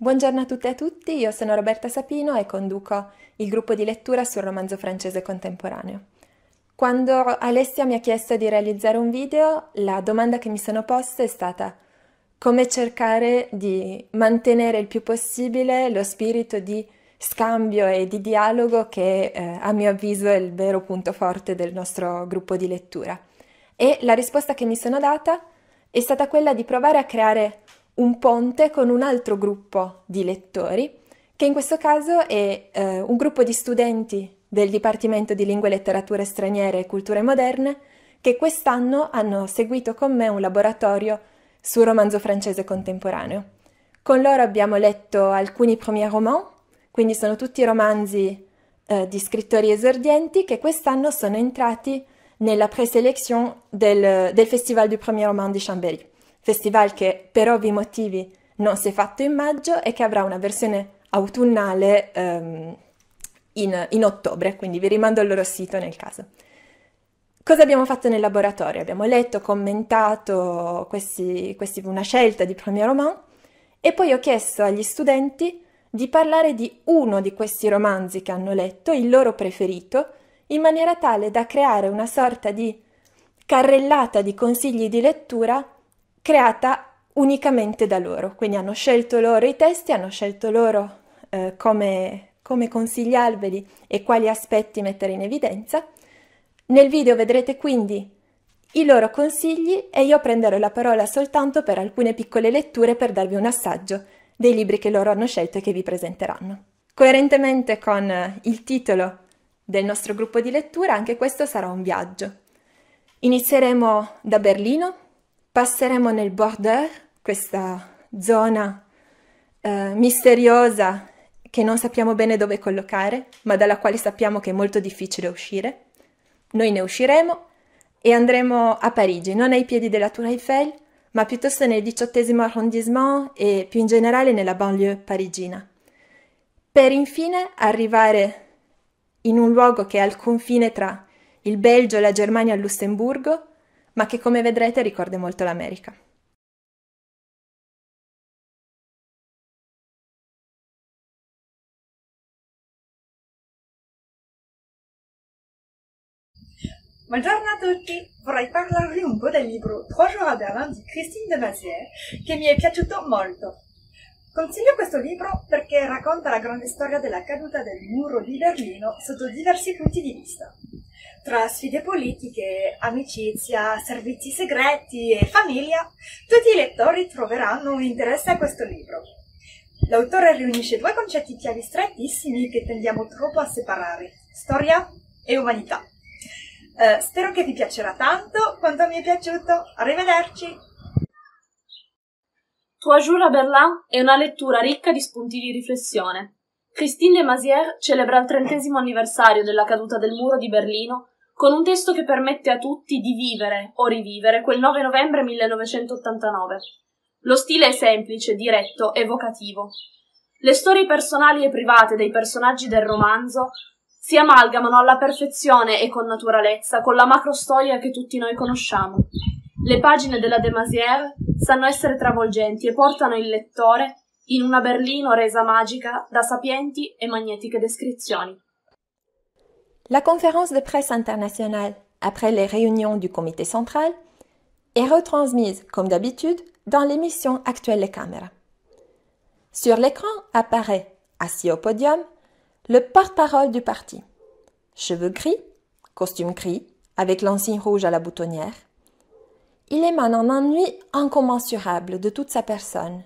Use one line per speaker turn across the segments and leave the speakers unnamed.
Buongiorno a tutte e a tutti, io sono Roberta Sapino e conduco il gruppo di lettura sul romanzo francese contemporaneo. Quando Alessia mi ha chiesto di realizzare un video, la domanda che mi sono posta è stata come cercare di mantenere il più possibile lo spirito di scambio e di dialogo che eh, a mio avviso è il vero punto forte del nostro gruppo di lettura. E la risposta che mi sono data è stata quella di provare a creare un ponte con un altro gruppo di lettori, che in questo caso è eh, un gruppo di studenti del Dipartimento di Lingue, Letterature Straniere e Culture Moderne, che quest'anno hanno seguito con me un laboratorio sul romanzo francese contemporaneo. Con loro abbiamo letto alcuni premiers romans, quindi sono tutti romanzi eh, di scrittori esordienti che quest'anno sono entrati nella preselezione del, del Festival du Premier Roman di Chambéry festival che per ovvi motivi non si è fatto in maggio e che avrà una versione autunnale um, in, in ottobre, quindi vi rimando al loro sito nel caso. Cosa abbiamo fatto nel laboratorio? Abbiamo letto, commentato questi, questi, una scelta di premier roman e poi ho chiesto agli studenti di parlare di uno di questi romanzi che hanno letto, il loro preferito, in maniera tale da creare una sorta di carrellata di consigli di lettura creata unicamente da loro. Quindi hanno scelto loro i testi, hanno scelto loro eh, come, come consigliarveli e quali aspetti mettere in evidenza. Nel video vedrete quindi i loro consigli e io prenderò la parola soltanto per alcune piccole letture per darvi un assaggio dei libri che loro hanno scelto e che vi presenteranno. Coerentemente con il titolo del nostro gruppo di lettura, anche questo sarà un viaggio. Inizieremo da Berlino, passeremo nel border, questa zona eh, misteriosa che non sappiamo bene dove collocare, ma dalla quale sappiamo che è molto difficile uscire. Noi ne usciremo e andremo a Parigi, non ai piedi della Tour Eiffel, ma piuttosto nel diciottesimo arrondissement e più in generale nella banlieue parigina. Per infine arrivare in un luogo che è al confine tra il Belgio, la Germania e il Lussemburgo, ma che come vedrete ricorda molto l'America.
Buongiorno a tutti, vorrei parlarvi un po' del libro Trois jours à Berlin di Christine de Mazière, che mi è piaciuto molto. Consiglio questo libro perché racconta la grande storia della caduta del muro di Berlino sotto diversi punti di vista tra sfide politiche, amicizia, servizi segreti e famiglia, tutti i lettori troveranno interesse a questo libro. L'autore riunisce due concetti chiavi strettissimi che tendiamo troppo a separare, storia e umanità. Uh, spero che vi piacerà tanto quanto mi è piaciuto. Arrivederci!
Trois jours à Berlin è una lettura ricca di spunti di riflessione. Christine de Mazière celebra il trentesimo anniversario della caduta del muro di Berlino con un testo che permette a tutti di vivere o rivivere quel 9 novembre 1989. Lo stile è semplice, diretto, evocativo. Le storie personali e private dei personaggi del romanzo si amalgamano alla perfezione e con naturalezza con la macrostoria che tutti noi conosciamo. Le pagine della De Masière sanno essere travolgenti e portano il lettore in una Berlino resa magica da sapienti e magnetiche descrizioni.
La conférence de presse internationale, après les réunions du comité central, est retransmise, comme d'habitude, dans l'émission Actuelle les caméras. Sur l'écran apparaît, assis au podium, le porte-parole du parti. Cheveux gris, costume gris, avec l'ensigne rouge à la boutonnière. Il émane un ennui incommensurable de toute sa personne,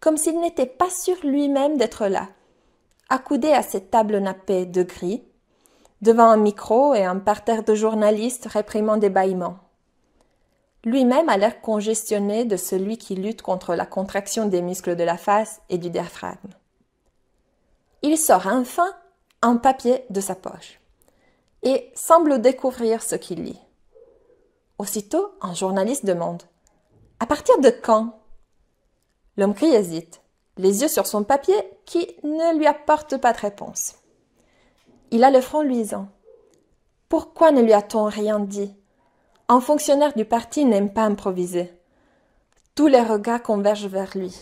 comme s'il n'était pas sûr lui-même d'être là, accoudé à cette table nappée de gris, devant un micro et un parterre de journalistes réprimant des bâillements. Lui-même a l'air congestionné de celui qui lutte contre la contraction des muscles de la face et du diaphragme. Il sort enfin un papier de sa poche et semble découvrir ce qu'il lit. Aussitôt, un journaliste demande À partir de quand? L'homme crie hésite, les yeux sur son papier qui ne lui apporte pas de réponse. Il a le front luisant. Pourquoi ne lui a-t-on rien dit? Un fonctionnaire du parti n'aime pas improviser. Tous les regards convergent vers lui.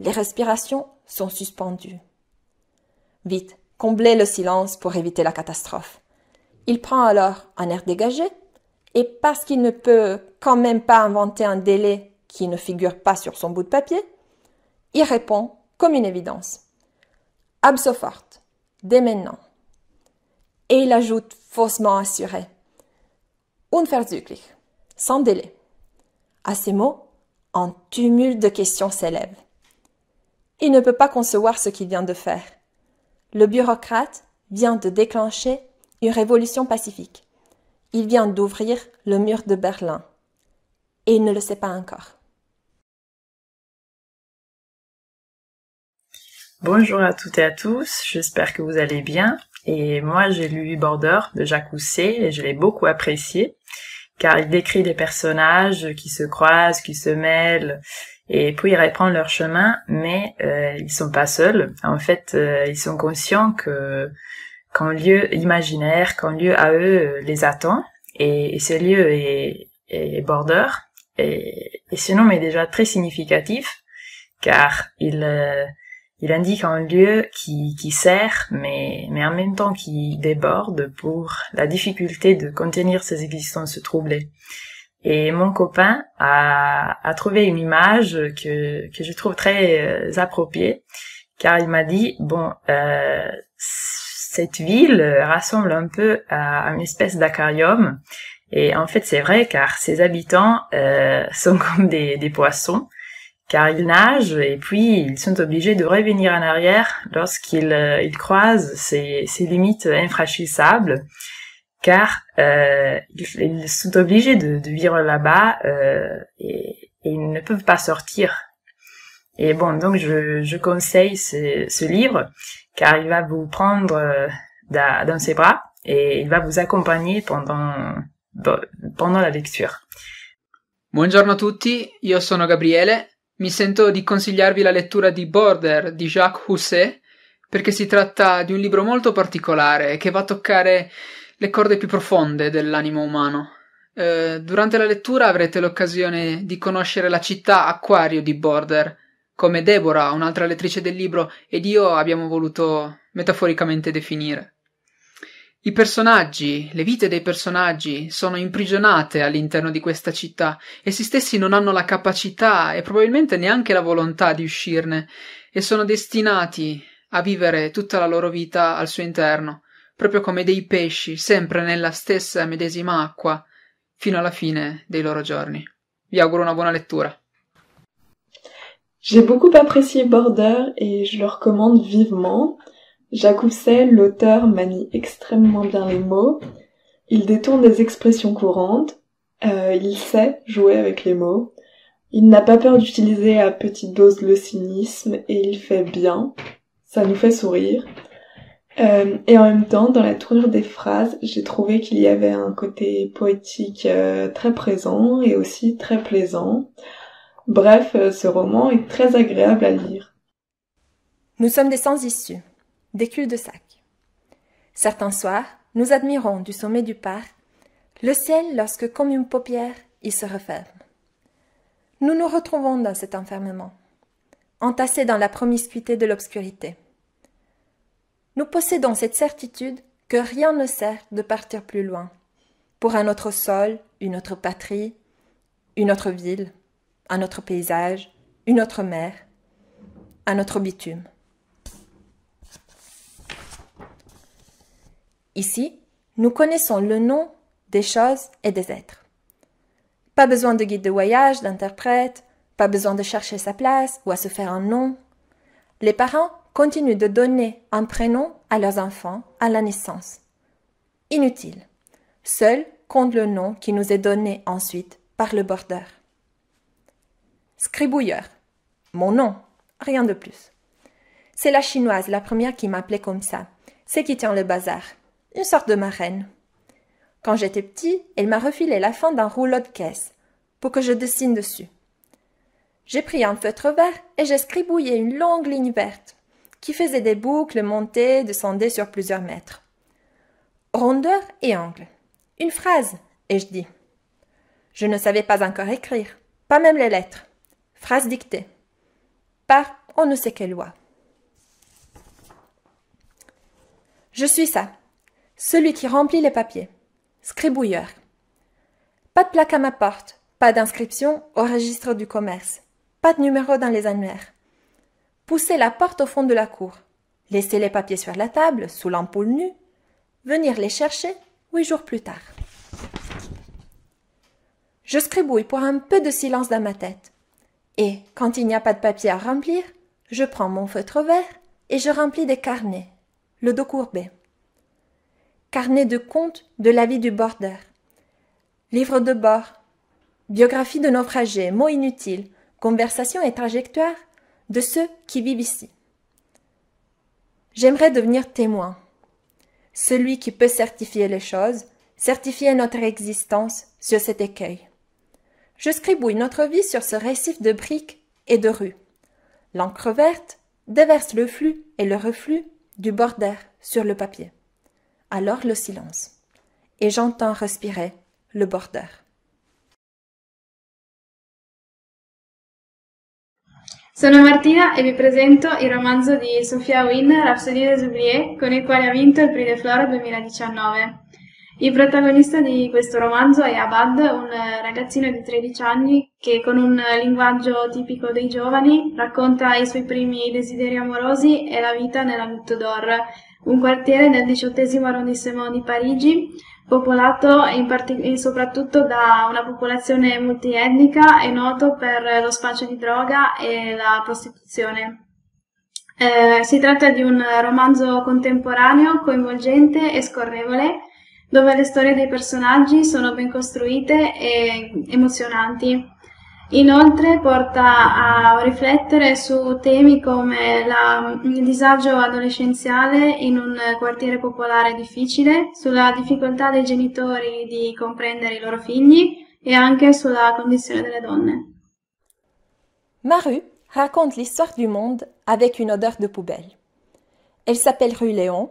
Les respirations sont suspendues. Vite, comblez le silence pour éviter la catastrophe. Il prend alors un air dégagé, et parce qu'il ne peut quand même pas inventer un délai qui ne figure pas sur son bout de papier, il répond comme une évidence. Ab sofort, dès maintenant. Et il ajoute faussement assuré. Unverzüglich, sans délai. À ces mots, un tumulte de questions s'élève. Il ne peut pas concevoir ce qu'il vient de faire. Le bureaucrate vient de déclencher une révolution pacifique. Il vient d'ouvrir le mur de Berlin. Et il ne le sait pas encore.
Bonjour à toutes et à tous, j'espère que vous allez bien. Et moi, j'ai lu Border de Jacques Housset et je l'ai beaucoup apprécié car il décrit des personnages qui se croisent, qui se mêlent et puis ils reprennent leur chemin, mais euh, ils sont pas seuls. En fait, euh, ils sont conscients que qu'un lieu imaginaire, qu'un lieu à eux les attend et, ce lieu est, est Border et, et ce nom est déjà très significatif car il euh, il indique un lieu qui, qui sert, mais, mais en même temps qui déborde pour la difficulté de contenir ses existences troublées. Et mon copain a, a trouvé une image que, que je trouve très euh, appropriée, car il m'a dit, bon, euh, cette ville rassemble un peu à une espèce d'aquarium, et en fait c'est vrai car ses habitants euh, sont comme des, des poissons, car ils nagent et puis ils sont obligés de revenir en arrière lorsqu'ils euh, ils croisent ces, ces, limites infranchissables, car euh, ils, sont obligés de, de vivre là-bas euh, et, et, ils ne peuvent pas sortir. Et bon, donc je, je conseille ce, ce livre, car il va vous prendre euh, dans ses bras et il va vous accompagner pendant, pendant la lecture.
Buongiorno a tutti, io sono Gabriele mi sento di consigliarvi la lettura di Border di Jacques Housset perché si tratta di un libro molto particolare che va a toccare le corde più profonde dell'animo umano. Eh, durante la lettura avrete l'occasione di conoscere la città acquario di Border, come Deborah, un'altra lettrice del libro, ed io abbiamo voluto metaforicamente definire. I personaggi, le vite dei personaggi sono imprigionate all'interno di questa città. Essi stessi non hanno la capacità e probabilmente neanche la volontà di uscirne e sono destinati a vivere tutta la loro vita al suo interno, proprio come dei pesci, sempre nella stessa medesima acqua, fino alla fine dei loro giorni. Vi auguro una buona lettura.
J'ai beaucoup apprécié Border et je le recommande vivement. Housset, l'auteur, manie extrêmement bien les mots. Il détourne des expressions courantes. Euh, il sait jouer avec les mots. Il n'a pas peur d'utiliser à petite dose le cynisme et il fait bien. Ça nous fait sourire. Euh, et en même temps, dans la tournure des phrases, j'ai trouvé qu'il y avait un côté poétique euh, très présent et aussi très plaisant. Bref, ce roman est très agréable à lire.
Nous sommes des sans-issues des cul-de-sac. Certains soirs, nous admirons du sommet du parc le ciel lorsque, comme une paupière, il se referme. Nous nous retrouvons dans cet enfermement, entassés dans la promiscuité de l'obscurité. Nous possédons cette certitude que rien ne sert de partir plus loin, pour un autre sol, une autre patrie, une autre ville, un autre paysage, une autre mer, un autre bitume. Ici, nous connaissons le nom des choses et des êtres. Pas besoin de guide de voyage, d'interprète, pas besoin de chercher sa place ou à se faire un nom. Les parents continuent de donner un prénom à leurs enfants à la naissance. Inutile. Seul compte le nom qui nous est donné ensuite par le bordeur. Scribouilleur. Mon nom. Rien de plus. C'est la chinoise, la première qui m'appelait comme ça. C'est qui tient le bazar une sorte de marraine. Quand j'étais petit, elle m'a refilé la fin d'un rouleau de caisse pour que je dessine dessus. J'ai pris un feutre vert et j'ai scribouillé une longue ligne verte qui faisait des boucles montées, descendaient sur plusieurs mètres. Rondeur et angle. Une phrase, ai-je dit. Je ne savais pas encore écrire, pas même les lettres. Phrase dictée. Par on ne sait quelle loi. Je suis ça, celui qui remplit les papiers, scribouilleur. Pas de plaque à ma porte, pas d'inscription au registre du commerce, pas de numéro dans les annuaires. Pousser la porte au fond de la cour, laisser les papiers sur la table, sous l'ampoule nue, venir les chercher huit jours plus tard. Je scribouille pour un peu de silence dans ma tête. Et, quand il n'y a pas de papier à remplir, je prends mon feutre vert et je remplis des carnets, le dos courbé. Carnet de comptes de la vie du border. Livre de bord. Biographie de naufragés, mots inutiles, conversations et trajectoires de ceux qui vivent ici. J'aimerais devenir témoin, celui qui peut certifier les choses, certifier notre existence sur cet écueil. Je scribouille notre vie sur ce récif de briques et de rues. L'encre verte déverse le flux et le reflux du border sur le papier. Alors le silence. Et j'entends respirer le border.
Sono Martina e vi presento il romanzo di Sofia Wynne, Rhapsodie des Oubliés, con il quale ha vinto il Prix de Flore 2019. Il protagonista di questo romanzo è Abad, un ragazzino di 13 anni che con un linguaggio tipico dei giovani racconta i suoi primi desideri amorosi e la vita nella Goutte d'Or, un quartiere nel diciottesimo arrondissement di Parigi, popolato in part- soprattutto da una popolazione multietnica e noto per lo spaccio di droga e la prostituzione. Eh, si tratta di un romanzo contemporaneo, coinvolgente e scorrevole, dove le storie dei personaggi sono ben costruite e emozionanti. Inoltre porta a riflettere su temi come la, il disagio adolescenziale in un quartiere popolare difficile, sulla difficoltà dei genitori di comprendere i loro figli e anche sulla condizione delle donne.
Maru raconte l'histoire du monde avec une odeur de poubelle. Elle s'appelle Rue Léon,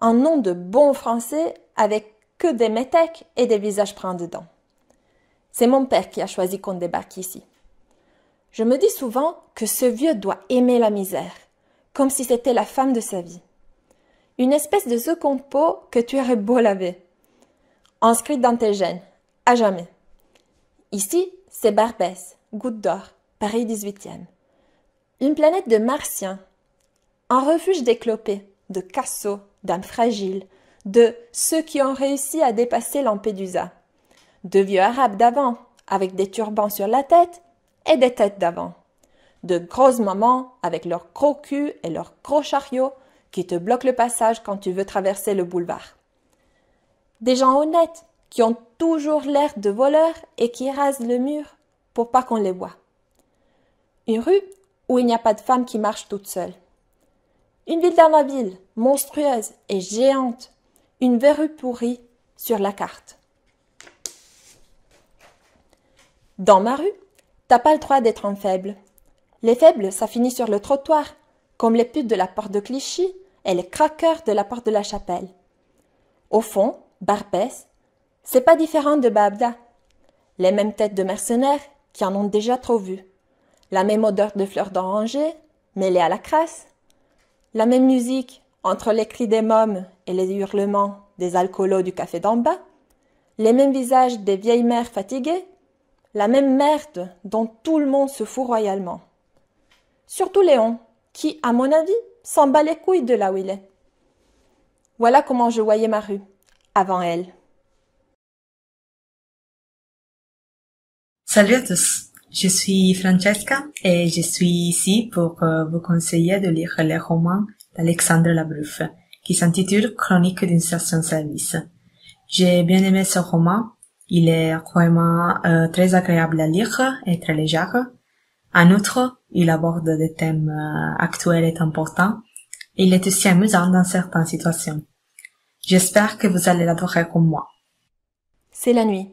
un nom de bon français avec que des métèques et des visages peints dedans. C'est mon père qui a choisi qu'on débarque ici. Je me dis souvent que ce vieux doit aimer la misère, comme si c'était la femme de sa vie. Une espèce de seconde peau que tu aurais beau laver. Inscrite dans tes gènes, à jamais. Ici, c'est Barbès, Goutte d'Or, Paris 18e. Une planète de martiens. Un refuge d'éclopés, de cassots, d'âmes fragiles, de ceux qui ont réussi à dépasser Lampedusa. De vieux arabes d'avant, avec des turbans sur la tête et des têtes d'avant. De grosses mamans avec leurs gros culs et leurs gros chariots qui te bloquent le passage quand tu veux traverser le boulevard. Des gens honnêtes qui ont toujours l'air de voleurs et qui rasent le mur pour pas qu'on les voie. Une rue où il n'y a pas de femme qui marche toute seule. Une ville dans la ville, monstrueuse et géante, une verrue pourrie sur la carte. Dans ma rue, t'as pas le droit d'être un faible. Les faibles, ça finit sur le trottoir, comme les putes de la porte de Clichy et les craqueurs de la porte de la chapelle. Au fond, Barbès, c'est pas différent de Babda. Les mêmes têtes de mercenaires qui en ont déjà trop vu. La même odeur de fleurs d'oranger, mêlée à la crasse. La même musique entre les cris des mômes et les hurlements des alcoolos du café d'en bas, les mêmes visages des vieilles mères fatiguées, la même merde dont tout le monde se fout royalement. Surtout Léon, qui, à mon avis, s'en bat les couilles de là où il est. Voilà comment je voyais ma rue, avant elle.
Salut à tous, je suis Francesca et je suis ici pour euh, vous conseiller de lire les romans d'Alexandre Labruffe, qui s'intitule Chronique d'une station-service. J'ai bien aimé ce roman. Il est vraiment euh, très agréable à lire et très léger. En outre, il aborde des thèmes euh, actuels et importants. Il est aussi amusant dans certaines situations. J'espère que vous allez l'adorer comme moi.
C'est la nuit.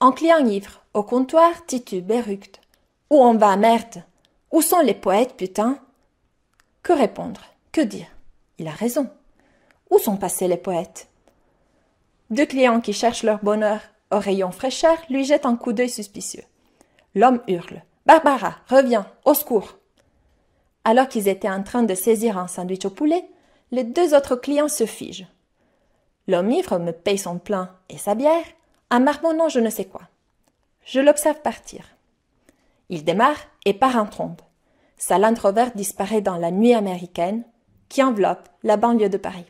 En client ivre, au comptoir, titube et ructe. Où on va, merde? Où sont les poètes, putain? Que répondre? Que dire? Il a raison. Où sont passés les poètes? Deux clients qui cherchent leur bonheur rayon fraîcheur lui jettent un coup d'œil suspicieux. L'homme hurle. Barbara, reviens, au secours. Alors qu'ils étaient en train de saisir un sandwich au poulet, les deux autres clients se figent. L'homme ivre me paye son plein et sa bière en marmonnant je ne sais quoi. Je l'observe partir. Il démarre et part en trombe. Sa Land Rover disparaît dans la nuit américaine qui enveloppe la banlieue de Paris.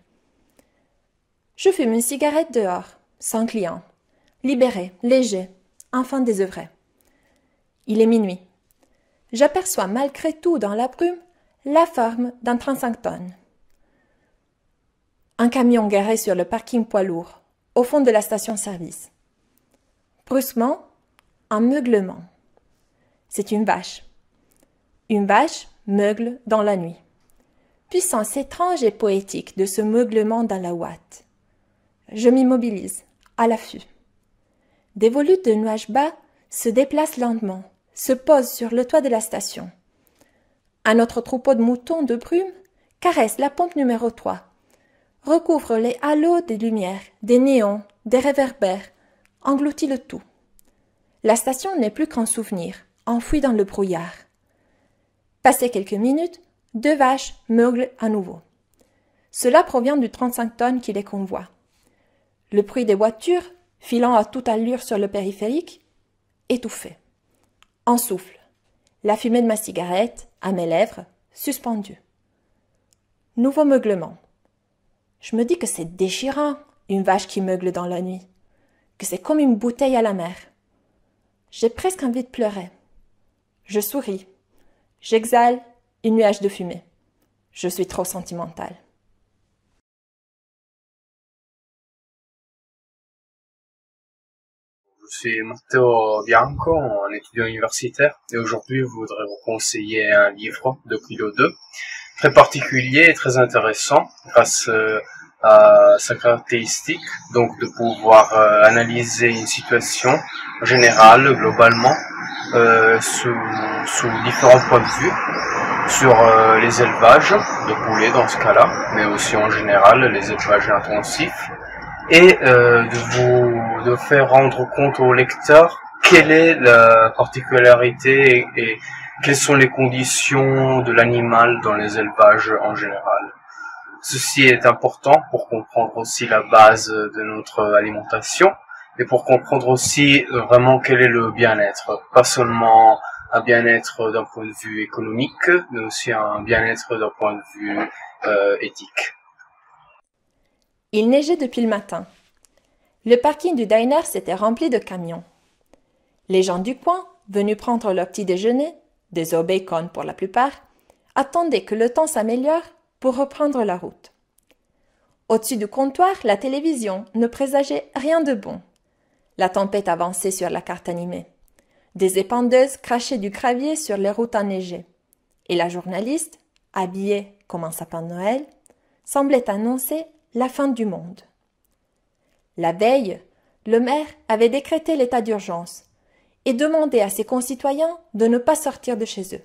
Je fume une cigarette dehors, sans client, libéré, léger, enfin désœuvré. Il est minuit. J'aperçois malgré tout dans la brume la forme d'un 35 tonnes. Un camion garé sur le parking poids lourd, au fond de la station-service. Brusquement, un meuglement. C'est une vache. Une vache meugle dans la nuit. Puissance étrange et poétique de ce meuglement dans la ouate. Je m'immobilise, à l'affût. Des volutes de nuages bas se déplacent lentement, se posent sur le toit de la station. Un autre troupeau de moutons de brume caresse la pompe numéro 3, recouvre les halos des lumières, des néons, des réverbères, engloutit le tout. La station n'est plus qu'un souvenir, enfoui dans le brouillard. Passé quelques minutes, deux vaches meuglent à nouveau. Cela provient du 35 tonnes qui les convoie. Le bruit des voitures, filant à toute allure sur le périphérique, étouffé. En souffle. La fumée de ma cigarette, à mes lèvres, suspendue. Nouveau meuglement. Je me dis que c'est déchirant, une vache qui meugle dans la nuit, que c'est comme une bouteille à la mer. J'ai presque envie de pleurer. Je souris. J'exhale une nuage de fumée. Je suis trop sentimentale.
Je suis Matteo Bianco, un étudiant universitaire, et aujourd'hui je voudrais vous conseiller un livre de Pilo 2, très particulier et très intéressant, grâce euh, à sa caractéristique, donc de pouvoir euh, analyser une situation générale, globalement, euh, sous, différents points de vue, sur les élevages de poulets dans ce cas-là, mais aussi en général les élevages intensifs, et euh, de vous de faire rendre compte au lecteur quelle est la particularité et, quelles sont les conditions de l'animal dans les élevages en général. Ceci est important pour comprendre aussi la base de notre alimentation et pour comprendre aussi vraiment quel est le bien-être. Pas seulement un bien-être d'un point de vue économique, mais aussi un bien-être d'un point de vue euh, éthique.
Il neigeait depuis le matin. Le parking du diner s'était rempli de camions. Les gens du coin, venus prendre leur petit déjeuner, des au bacon pour la plupart, attendaient que le temps s'améliore pour reprendre la route. Au-dessus du comptoir, la télévision ne présageait rien de bon. La tempête avançait sur la carte animée. Des épandeuses crachaient du gravier sur les routes enneigées. Et la journaliste, habillée comme un sapin de Noël, semblait annoncer la fin du monde. La veille, le maire avait décrété l'état d'urgence et demandé à ses concitoyens de ne pas sortir de chez eux.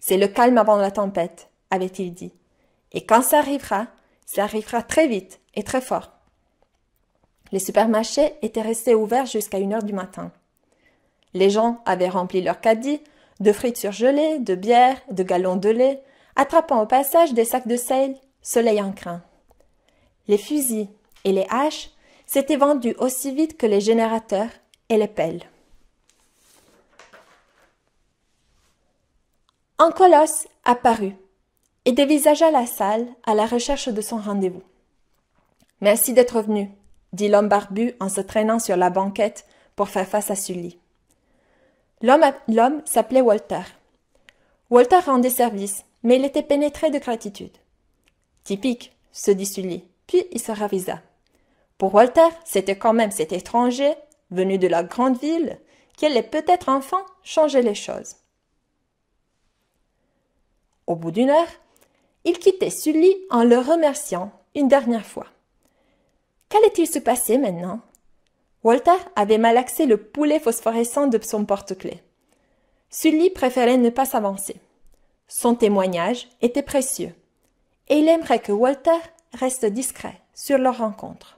C'est le calme avant la tempête, avait-il dit. Et quand ça arrivera, ça arrivera très vite et très fort. Les supermarchés étaient restés ouverts jusqu'à une heure du matin. Les gens avaient rempli leurs caddies de frites surgelées, de bière, de galons de lait, attrapant au passage des sacs de sel, soleil en crin. Les fusils et les haches s'étaient vendus aussi vite que les générateurs et les pelles. Un colosse apparut et dévisagea la salle à la recherche de son rendez-vous. Merci d'être venu, dit l'homme barbu en se traînant sur la banquette pour faire face à Sully. L'homme s'appelait Walter. Walter rendait service, mais il était pénétré de gratitude. Typique, se dit Sully, puis il se ravisa. Pour Walter, c'était quand même cet étranger, venu de la grande ville, qui allait peut-être enfin changer les choses. Au bout d'une heure, il quittait Sully en le remerciant une dernière fois. Qu'allait-il se passer maintenant? Walter avait malaxé le poulet phosphorescent de son porte-clés. Sully préférait ne pas s'avancer. Son témoignage était précieux, et il aimerait que Walter reste discret sur leur rencontre.